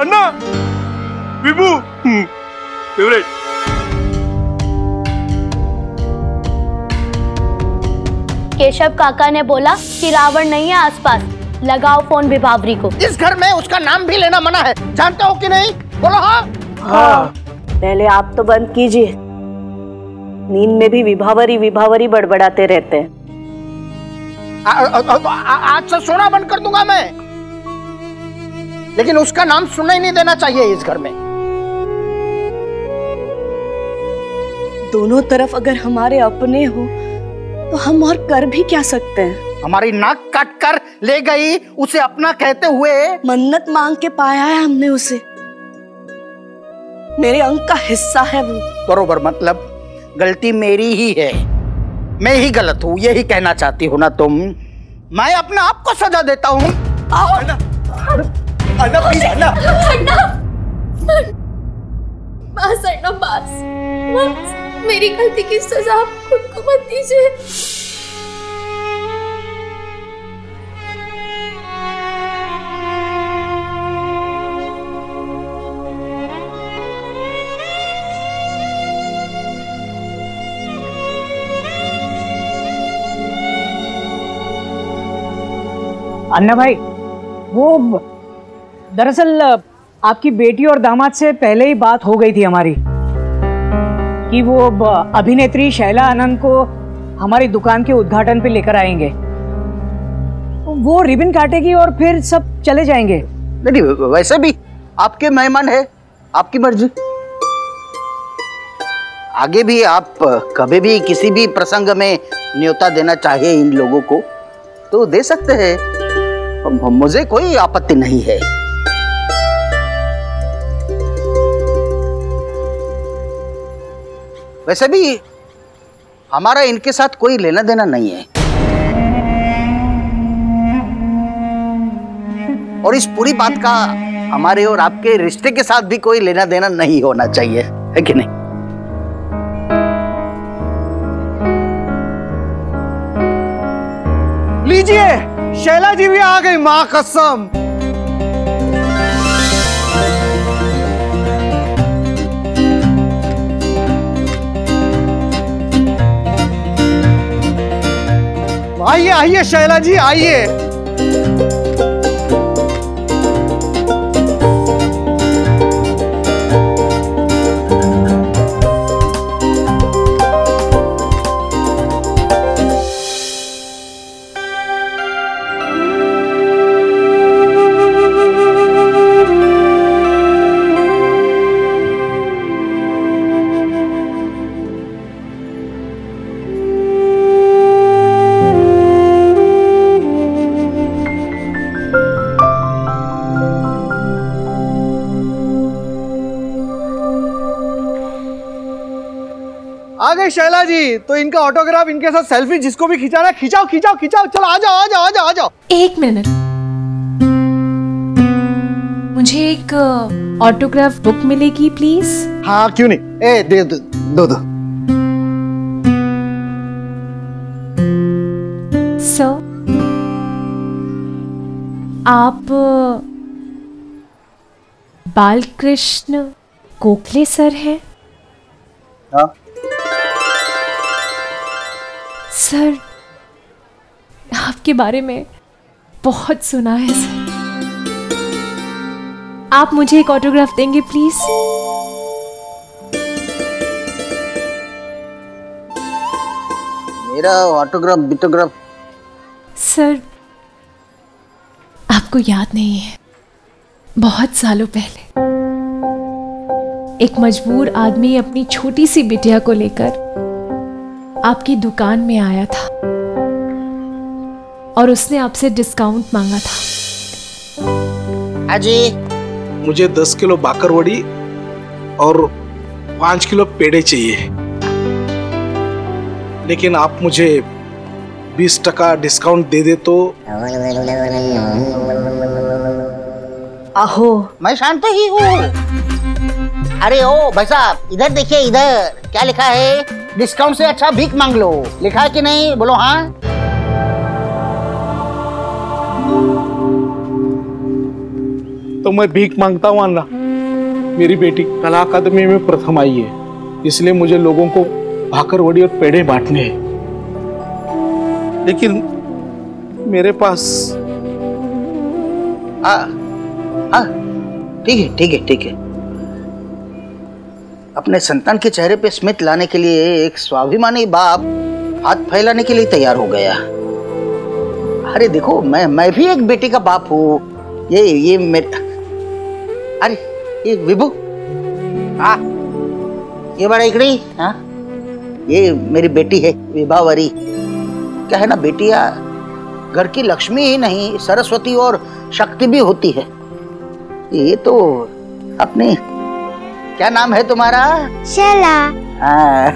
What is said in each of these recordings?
अन्ना विभू favourite Keshav काका ने बोला कि रावण नहीं है आसपास। लगाओ फ़ोन विभावरी को। इस घर में उसका नाम भी लेना मना है। जानते हो कि नहीं? बोलो हाँ। हाँ। पहले आप तो बंद कीजिए। नींद में भी विभावरी विभावरी बड़बड़ाते रहते हैं। आज से सोना बंद कर दूँगा मैं। लेकिन उसका नाम सुना ही नहीं देना चाहिए इस घर में। दोनों तरफ़ अगर हमारे अपने हो तो हम और कर भी क्या सकते हैं? हमारी नाक काट कर ले गई उसे अपना कहते हुए। मन्नत मांग के पाया है हमने उसे। मेरे अंक का हिस्सा है वो। बरोबर मतलब गलती मेरी ही है। मैं ही गलत हूँ यही कहना चाहती हूँ ना तुम? मैं अपने आप को सजा देता हूँ। अन्ना प्लीज़ अन्ना बस अर्णव बस बस मेरी गलती की सजा आप खुद को मत दीजिए अन्ना भाई वो दरअसल, आपकी बेटी और दामाद से पहले ही बात हो गई थी हमारी, कि वो अभिनेत्री शैला आनंद को हमारी दुकान के उद्घाटन पे लेकर आएँगे। वो रिबन काटेगी और फिर सब चले जाएँगे। नहीं वैसे भी आपके मेहमान है, आपकी मर्ज़ी। आगे भी आप कभी भी किसी भी प्रसंग में न्योता देना चाहिए इन लोगों को तो दे सकते हैं। मुझे कोई आपत्ति नहीं है। वैसे भी हमारा इनके साथ कोई लेना देना नहीं है। और इस पूरी बात का हमारे और आपके रिश्ते के साथ भी कोई लेना देना नहीं होना चाहिए, है कि नहीं? लीजिए, शैला जी भी आ गई, माँ कसम। आइए आइए शैला जी आइए। तो इनका ऑटोग्राफ इनके साथ सेल्फी जिसको भी खिंचाना है खिंचाओ खिंचाओ खिंचाओ चलो आ जाओ आ जाओ आ जाओ आ जाओ। एक मिनट। मुझे एक ऑटोग्राफ बुक मिलेगी प्लीज़ हाँ क्यों नहीं? ए दे दो दो, दो। सर आप बालकृष्ण गोखले सर हैं? हाँ। सर आपके बारे में बहुत सुना है सर। आप मुझे एक ऑटोग्राफ देंगे प्लीज़ मेरा ऑटोग्राफ बिटोग्राफ सर आपको याद नहीं है। बहुत सालों पहले एक मजबूर आदमी अपनी छोटी सी बिटिया को लेकर आपकी दुकान में आया था। और उसने आपसे डिस्काउंट मांगा था। अजी मुझे दस किलो बाकरवड़ी और पाँच किलो पेड़े चाहिए। लेकिन आप मुझे बीस टका डिस्काउंट दे दे तो आहो मैं शांत ही हूँ। अरे ओ भाई साहब इधर देखिए इधर। क्या लिखा है? डिस्काउंट से अच्छा भीख मांग लो। लिखा है कि नहीं? बोलो हाँ? तो मैं भीख माँगता हूँ अन्ना मेरी बेटी कला अकादमी में प्रथम आई है। इसलिए मुझे लोगों को भाकरवड़ी और पेड़े बांटने हैं। लेकिन मेरे पास हाँ हाँ। ठीक है ठीक है ठीक है। अपने संतान के चेहरे पे स्मित लाने के लिए एक स्वाभिमानी बाप हाथ फैलाने के लिए तैयार हो गया। अरे देखो, मैं मैं भी एक बेटी का बाप हूँ। ये ये मेरे अरे, ये विभू। हाँ ये बड़ा इकड़ी। हाँ ये मेरी बेटी है, विभावरी। क्या है ना, बेटिया, घर की लक्ष्मी ही नहीं, सरस्वती और शक्ति भी होती है। ये तो अपने क्या नाम है तुम्हारा? शैला। हाँ,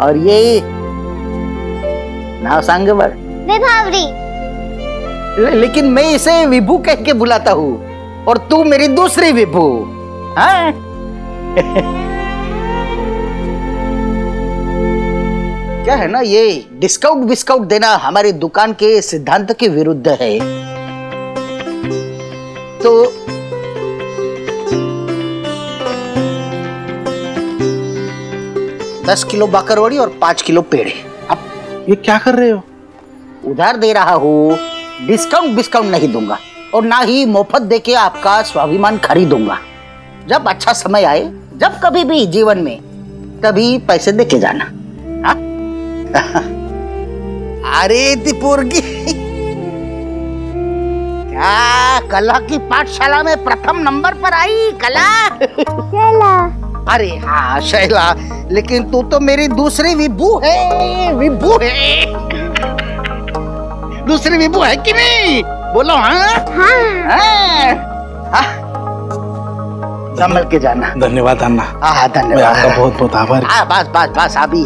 और ये? नाव सांग विभावरी। लेकिन मैं इसे विभू कह के बुलाता हूँ और तू मेरी दूसरी विभू। हाँ। क्या है ना ये? डिस्काउंट विस्काउंट देना हमारी दुकान के सिद्धांत के विरुद्ध है। तो दस किलो बाकरवड़ी और पाँच किलो पेड़े। आप ये क्या कर रहे हो? उधार दे रहा हूँ डिस्काउंट डिस्काउंट नहीं दूँगा और ना ही मुफ़्त दे के आपका स्वाभिमान खरीदूँगा। जब अच्छा समय आए, जब कभी भी जीवन में, तभी पैसे दे के जाना। हाँ? अरे तिपुर्गी क्या कला की पाठशाला में प्रथम नंबर पर आई कला? शैला अरे हाँ शैला लेकिन तू तो मेरी दूसरी विभू है विभू है। दूसरी विभू है कि नहीं? बोलो हाँ? हाँ। हाँ। संभल के जाना। धन्यवाद अन्ना। हाँ हाँ मैं धन्यवाद आपका बहुत बहुत आभारी। हाँ बस बस बस अभी।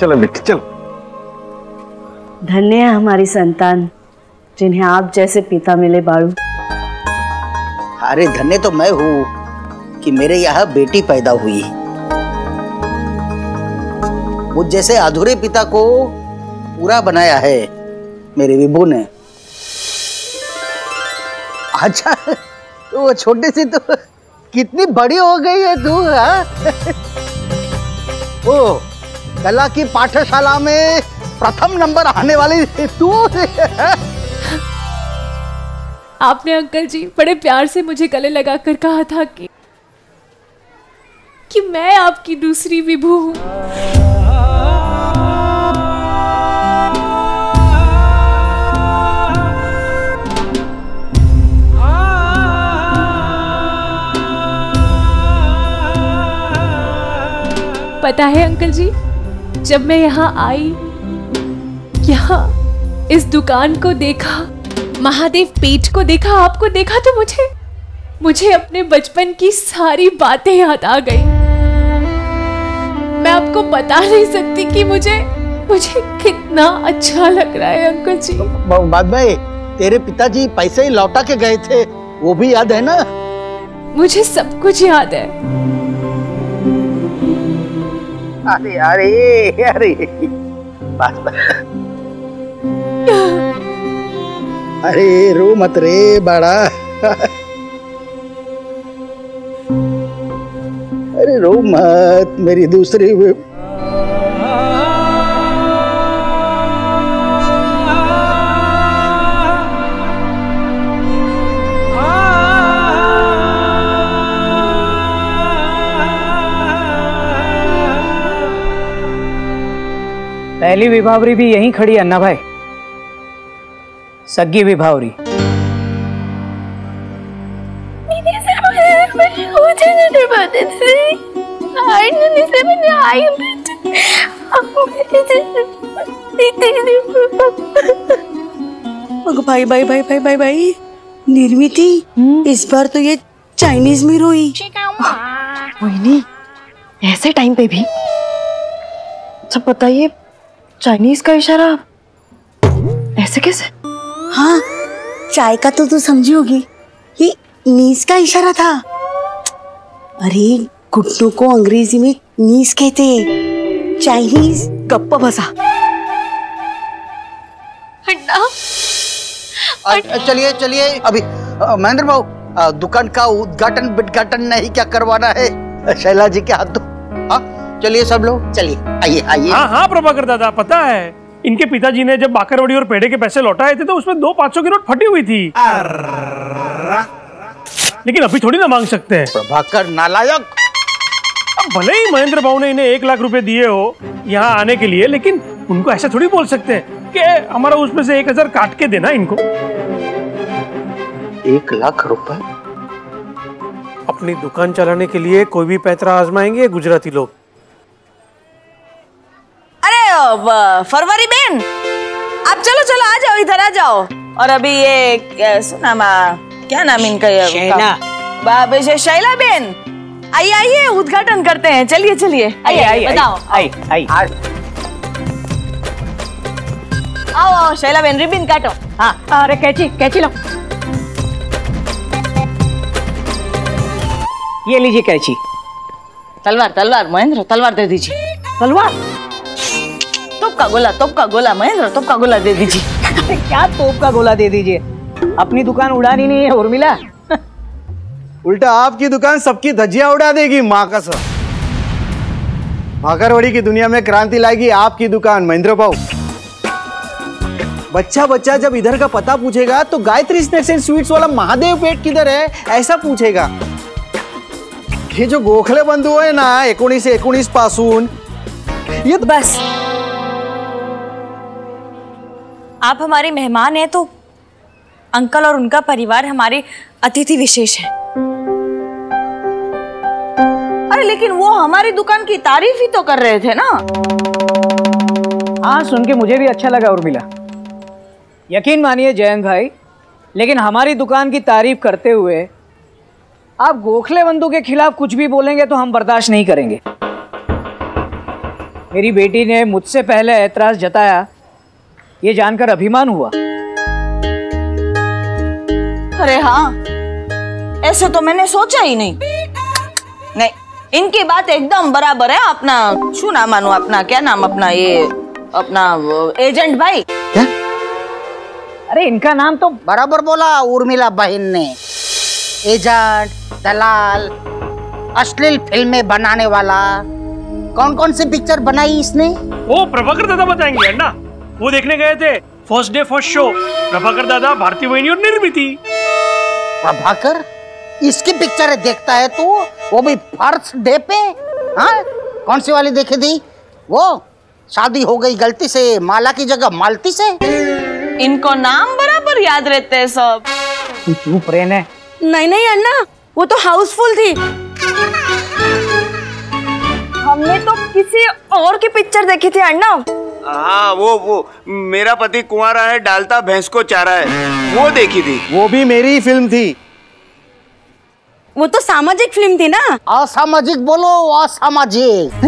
चलो बेटी चलो। धन्य है हमारी संतान जिन्हें आप जैसे पिता मिले बाड़ू अरे धन्य तो मैं हूँ। कि मेरे यहाँ बेटी पैदा हुई। मुझ जैसे अधूरे पिता को पूरा बनाया है, मेरे विभू ने। अच्छा तो वो छोटी सी तो कितनी बड़ी हो गई है तू हाँ? ओ, कला की पाठशाला में प्रथम नंबर आने वाली तू। आपने अंकल जी बड़े प्यार से मुझे गले लगाकर कहा था कि कि मैं आपकी दूसरी विभू हूँ। पता है अंकल जी, जब मैं यहाँ आई, यहाँ इस दुकान को देखा, महादेव पेट को देखा, आपको देखा तो मुझे मुझे अपने बचपन की सारी बातें याद आ गई। मैं आपको बता नहीं सकती कि मुझे मुझे कितना अच्छा लग रहा है अंकल जी। बाद भाई तेरे पिताजी पैसे ही लौटा के गए थे वो भी याद है ना? मुझे सब कुछ याद है। अरे अरे अरे। अरे रो मत रे बड़ा। रो मत मेरी दूसरी पहली विभावरी भी यहीं खड़ी अन्ना भाई। सगी विभावरी। अगं भाई भाई भाई भाई भाई भाई निर्मिति इस बार तो ये चाइनीज़ में रोई। मोहिनी ऐसे टाइम पे भी? अच्छा बताइए चाइनीज़ का इशारा ऐसे कैसे? हाँ चाय का तो तू समझी होगी। ये नीस का इशारा था। अरे घुटनों को अंग्रेज़ी में नीस कहते चाइनीज़ गप्पा बसा। चलिए चलिए अभी महेंद्र अ, दुकान का उद्घाटन बिटघाटन नहीं क्या करवाना है? शैला जी के हाथ दो। हाँ चलिए सब लोग चलिए आइए आइए। हाँ हाँ प्रभाकर दादा पता है इनके पिताजी ने जब बाकरवड़ी और पेड़े के पैसे लौटाए थे तो उसमें दो पाँच सौ की नोट फटी हुई थी। लेकिन अभी थोड़ी ना मांग सकते हैं प्रभाकर नालायक भले ही महेंद्र भाव ने इन्हें एक लाख रुपए दिए हो यहाँ आने के लिए लेकिन उनको ऐसा थोड़ी बोल सकते हैं कि हमारा उसमें से एक हज़ार काट के देना इनको। एक लाख रुपए? अपनी दुकान चलाने के लिए कोई भी पैतरा आजमाएँगे गुजराती लोग। अरे फरवरी बेन आप चलो चलो आ जाओ इधर आ जाओ। और अभी ये सुना क्या नाम इनका ये शैला। बाबे शैला बेन। आइए आइए उद्घाटन करते हैं। चलिए चलिए। आइए आइए बताओ। आई आई आओ आओ शैला बेन रिबिन काटो। हाँ। अरे कैची कैची लो। ये लीजिए कैची। तलवार तलवार महेंद्र तलवार दे दीजिए। तलवार? तोप का गोला तोप का गोला महेंद्र तोप का गोला दे दीजिए। अरे क्या तोप का गोला दे दीजिए? अपनी दुकान उड़ानी नहीं है उर्मिला। उल्टा आपकी दुकान सबकी धज्जियाँ उड़ा देगी, माँ का सब भाकरवड़ी की दुनिया में क्रांति लाएगी आपकी दुकान, महेंद्र भाऊ बच्चा बच्चा जब इधर का पता पूछेगा तो गायत्री स्नैक्स एंड स्वीट्स वाला महादेव पेट किधर है, ऐसा पूछेगा। हे जो गोखले बंधू है ना, एकोणीस एकोणीस पासून, ये बस। आप हमारे मेहमान हैं तो अंकल और उनका परिवार हमारे अतिथि विशेष है। अरे लेकिन वो हमारी दुकान की तारीफ़ ही तो कर रहे थे ना। हाँ सुन के मुझे भी अच्छा लगा उर्मिला। यकीन मानिए जयंत भाई लेकिन हमारी दुकान की तारीफ़ करते हुए आप गोखले बंधु के खिलाफ कुछ भी बोलेंगे तो हम बर्दाश्त नहीं करेंगे। मेरी बेटी ने मुझसे पहले ऐतराज जताया ये जानकर अभिमान हुआ। अरे हाँ ऐसे तो मैंने सोचा ही नहीं। नहीं इनकी बात एकदम बराबर है। अपना शू नाम मानो अपना क्या नाम अपना ये अपना एजेंट भाई? क्या? अरे इनका नाम तो बराबर बोला उर्मिला बहन ने। एजेंट दलाल अश्लील फ़िल्में बनाने वाला। कौन कौन सी पिक्चर बनाई इसने? वो प्रभाकर दादा बताएँगे अन्ना वो देखने गए थे first day first show. Prabhakar दादा भारती वहिनी और निर्मिति। प्रभाकर? इसकी पिक्चर देखता है तू? वो भी फ़र्स्ट डे पे? हाँ? कौन सी वाली देखी थी? वो? शादी हो गई गलती से माला की जगह मालती से? इनको नाम बराबर याद रहते हैं सब। चुप रहने। नहीं नहीं अन्ना वो तो हाउसफुल थी। हमने तो किसी और की पिक्चर देखी थी अन्ना। हाँ वो वो मेरा पति कुंवारा है डालता भैंस को चारा है। वो देखी थी। वो भी मेरी ही फ़िल्म थी। वो तो सामाजिक फ़िल्म थी ना। असामाजिक बोलो असामाजिक।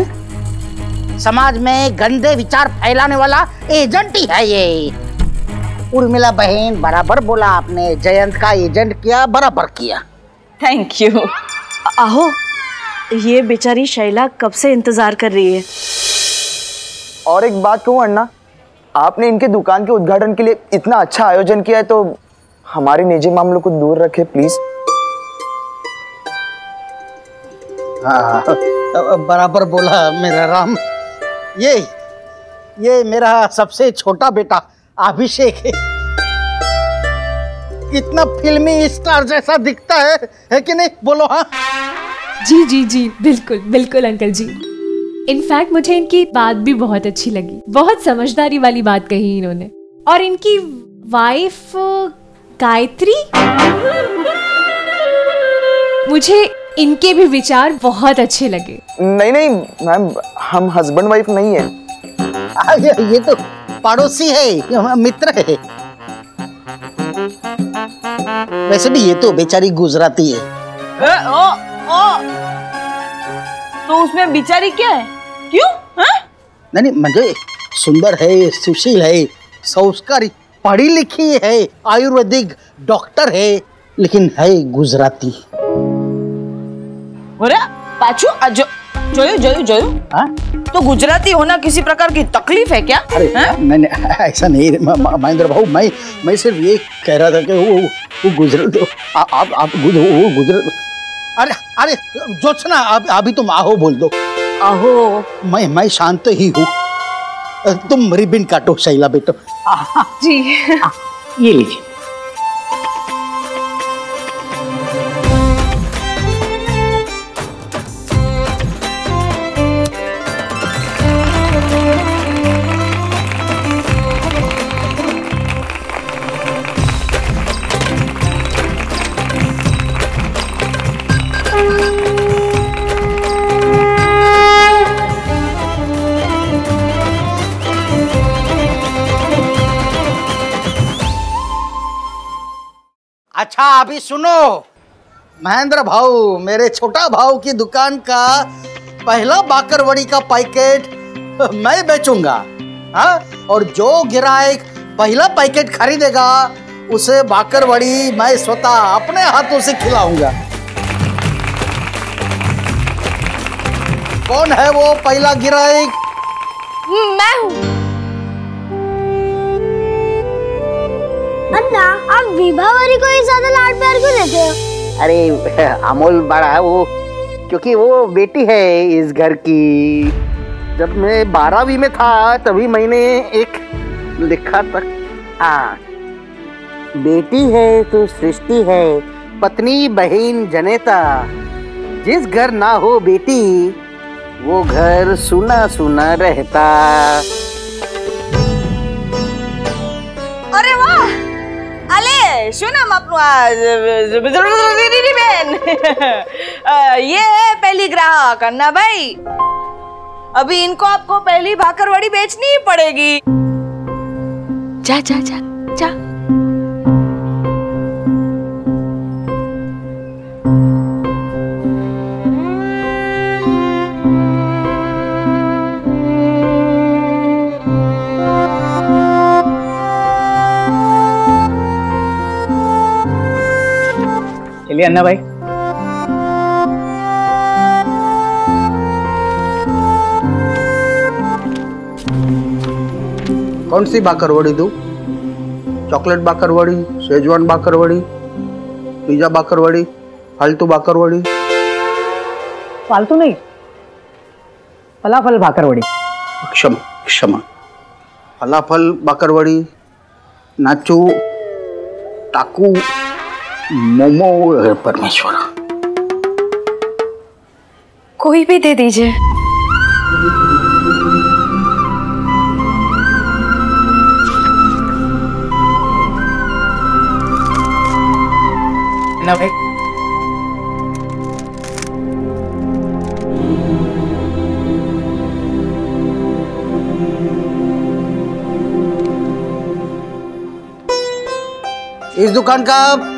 समाज में गंदे विचार फैलाने वाला एजेंट ही है ये। उर्मिला बहन बराबर बोला आपने जयंत का एजेंट किया बराबर किया। थैंक यू आहो ये बेचारी शैला कब से इंतज़ार कर रही है? और एक बात कहूँ अन्ना आपने इनके दुकान के उद्घाटन के लिए इतना अच्छा आयोजन किया है तो हमारे निजी मामलों को दूर रखे प्लीज़ हाँ। बराबर बोला मेरा राम। ये ये मेरा सबसे छोटा बेटा अभिषेक है। कितना फिल्मी स्टार जैसा दिखता है है कि नहीं? बोलो हाँ। जी जी जी, बिल्कुल बिल्कुल, अंकल जी। इनफैक्ट मुझे इनकी बात भी बहुत अच्छी लगी। बहुत समझदारी वाली बात कही इन्होंने। और इनकी वाइफ गायत्री? मुझे इनके भी विचार बहुत अच्छे लगे। नहीं नहीं मैम हम हस्बैंड वाइफ नहीं है। आ, ये, तो पड़ोसी है मित्र है। वैसे भी ये तो बेचारी गुजराती है। ए, ओ, ओ, तो उसमें बिचारी क्या है? क्यों? हाँ? नहीं नहीं म्हणजे सुंदर है सुशील है संस्कारी पढ़ी लिखी है आयुर्वेदिक डॉक्टर है लेकिन है गुजराती। अरे पाछू आ, जो જોયું જોયું જોયું तो गुजराती होना किसी प्रकार की तकलीफ है क्या अरे नहीं नहीं ऐसा नहीं म- म- महेंद्र भाऊ मैं मैं सिर्फ ये कह रहा था कि वो वो गुजरात आ- आप आप गुज- वो गुजरात अरे अरे जोत्सना अब अभी तुम आहो बोल दो आहो मैं मैं शांत ही हूँ तुम रिबिन काटो शैला बेटो जी ये लीजिए अच्छा अभी सुनो। महेंद्र भाऊ, मेरे छोटा भाऊ की दुकान का पहला बाकरवड़ी का पैकेट मैं बेचूँगा हाँ? और जो गिराएक पहला पैकेट खरीदेगा, उसे बाकरवड़ी मैं स्वतः अपने हाथों से खिलाऊँगा। कौन है वो पहला गिराएक मैं हूँ। अन्ना, आप विभावरी को ही ज़्यादा लाड प्यार क्यों देते हो? अरे, अमोल बड़ा है वो, क्योंकि वो बेटी है इस घर की। जब मैं बारहवीं में था, तभी मैंने एक लिखा था। हाँ बेटी है तो सृष्टि है, पत्नी, बहन, जनेता। जिस घर ना हो बेटी, वो घर सुना सुना रहता। શું નામ આપનું આ બેન અ, ये है पहली ग्राहक अन्ना भाई अभी इनको आपको पहली भाकरवड़ी बेचनी ही पड़ेगी जा जा जा जा अन्ना भाई। कौन सी बाकरवड़ी दूँ? Chocolate bakarwadi schezwan bakarwadi pizza bakarwadi फालतू बाकरवड़ी फालतू नहीं फलाफल भाकरवड़ी क्षमा क्षमा। फलाफल बाकरवड़ी नाचू टाकू मोमो परमेश्वरा। कोई भी दे दीजिए। भाई। इस दुकान का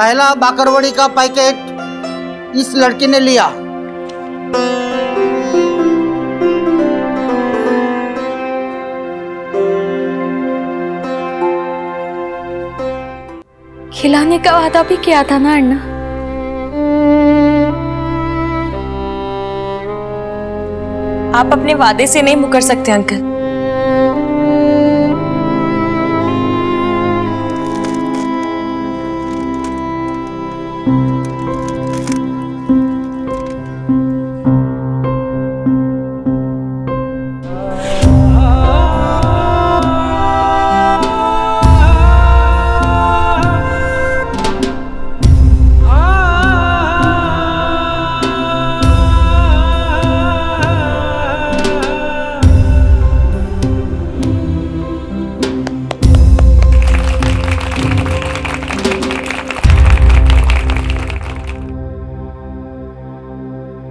पहला बाकरवड़ी का पैकेट इस लड़की ने लिया। खिलाने का वादा भी किया था ना अन्ना? आप अपने वादे से नहीं मुकर सकते, अंकल।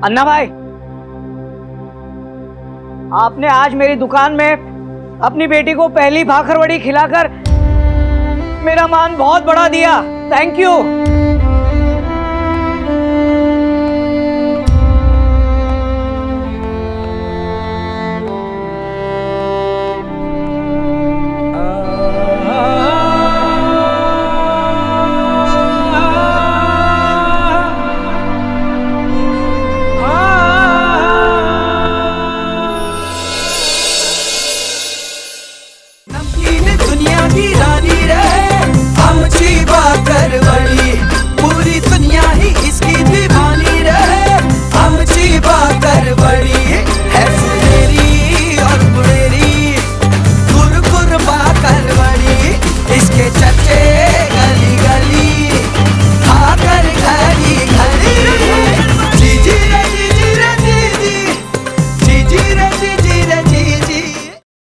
अन्ना भाई, आपने आज मेरी दुकान में अपनी बेटी को पहली भाखरवड़ी खिलाकर मेरा मान बहुत बड़ा दिया। Thank you